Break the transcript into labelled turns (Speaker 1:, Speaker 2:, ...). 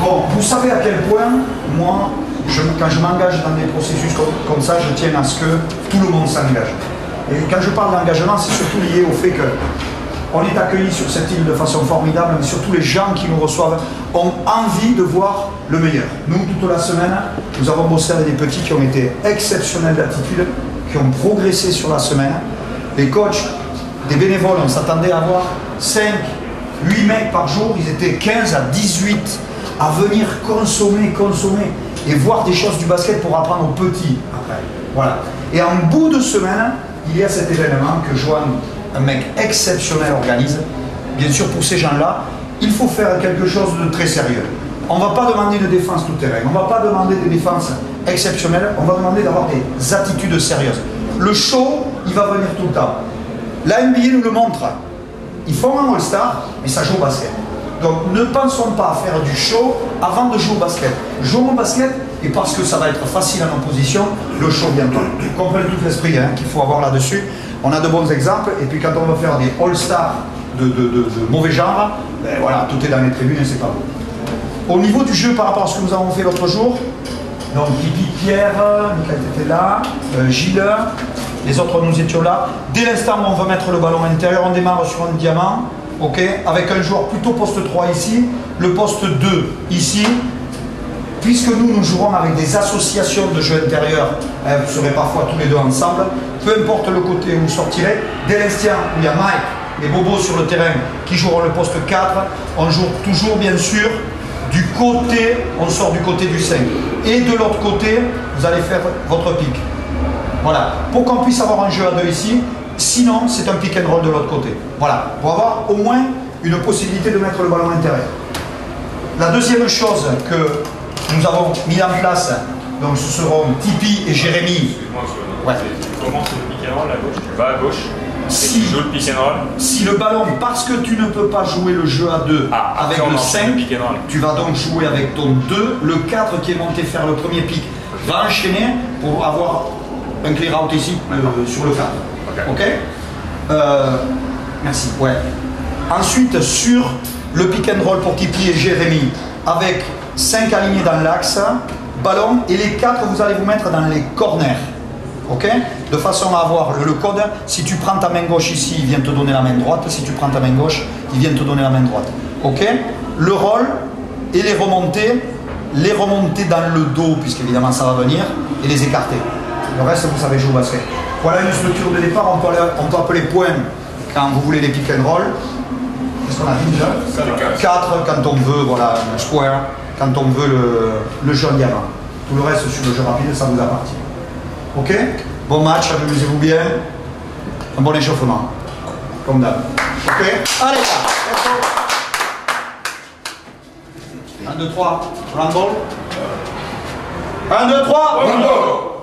Speaker 1: Bon, vous savez à quel point, moi, quand je m'engage dans des processus comme, ça, je tiens à ce que tout le monde s'engage. Et quand je parle d'engagement, c'est surtout lié au fait que on est accueillis sur cette île de façon formidable, mais surtout les gens qui nous reçoivent ont envie de voir le meilleur. Nous, toute la semaine, nous avons bossé avec des petits qui ont été exceptionnels d'attitude, qui ont progressé sur la semaine. Les coachs, des bénévoles, on s'attendait à avoir 5, 8 mecs par jour, ils étaient 15 à 18 à venir consommer, consommer et voir des choses du basket pour apprendre aux petits après. Voilà. Et en bout de semaine, il y a cet événement que Joanne, un mec exceptionnel, organise. Bien sûr, pour ces gens-là, il faut faire quelque chose de très sérieux. On ne va pas demander de défense tout terrain, on ne va pas demander des défenses exceptionnelles, on va demander d'avoir des attitudes sérieuses. Le show, il va venir tout le temps. La NBA nous le montre. Ils font un All-Star, mais ça joue au basket. Donc ne pensons pas à faire du show avant de jouer au basket. Jouons au basket et parce que ça va être facile en opposition, le show viendra. Vous comprenez tout l'esprit hein, qu'il faut avoir là-dessus. On a de bons exemples et puis quand on va faire des all-stars de, mauvais genre, ben voilà, tout est dans les tribunes et c'est pas beau. Au niveau du jeu par rapport à ce que nous avons fait l'autre jour, donc Pipi Pierre, Michael était là, euh, Gilles, les autres nous étions là. Dès l'instant où on va mettre le ballon intérieur, on démarre sur un diamant ok, avec un joueur plutôt poste 3 ici, le poste 2 ici, puisque nous, nous jouerons avec des associations de jeux intérieurs, hein, vous serez parfois tous les deux ensemble, peu importe le côté où vous sortirez, dès l'instant où il y a Mike et Bobo sur le terrain qui joueront le poste 4, on joue toujours bien sûr du côté, on sort du côté du 5. Et de l'autre côté, vous allez faire votre pic. Voilà. Pour qu'on puisse avoir un jeu à deux ici, Sinon, c'est un pick and roll de l'autre côté. Voilà, pour avoir au moins une possibilité de mettre le ballon intérieur. La deuxième chose que nous avons mis en place, donc ce seront Tipeee et Jérémy.
Speaker 2: Ouais. Tu commences le pick and roll à gauche, tu vas à gauche.
Speaker 1: Si,
Speaker 2: tu joues le pick and roll?
Speaker 1: si le ballon, parce que tu ne peux pas jouer le jeu à 2 ah, avec le 5, tu vas donc jouer avec ton 2, le 4 qui est monté faire le premier pick va enchaîner pour avoir un clear out ici euh, sur le 4. Ok euh, Merci. Ouais. Ensuite, sur le pick and roll pour Tipeee et Jérémy, avec 5 alignés dans l'axe, ballon, et les 4, vous allez vous mettre dans les corners. Ok De façon à avoir le, code, si tu prends ta main gauche ici, il vient te donner la main droite. Si tu prends ta main gauche, il vient te donner la main droite. Ok Le roll et les remontées, les remonter dans le dos, puisqu'évidemment ça va venir, et les écarter. Le reste, vous savez jouer au basket. Voilà une structure de départ, on peut, appeler point quand vous voulez les pick and roll. Qu'est-ce qu'on a dit déjà? 4 quand on veut, voilà, un square, quand on veut le, le jeu en diamant. Tout le reste sur le jeu rapide, ça vous appartient. Ok? Bon match, amusez-vous bien. Un bon échauffement. Comme d'hab. Ok? Allez là 1, 2, 3, round ball. 1, 2, 3, round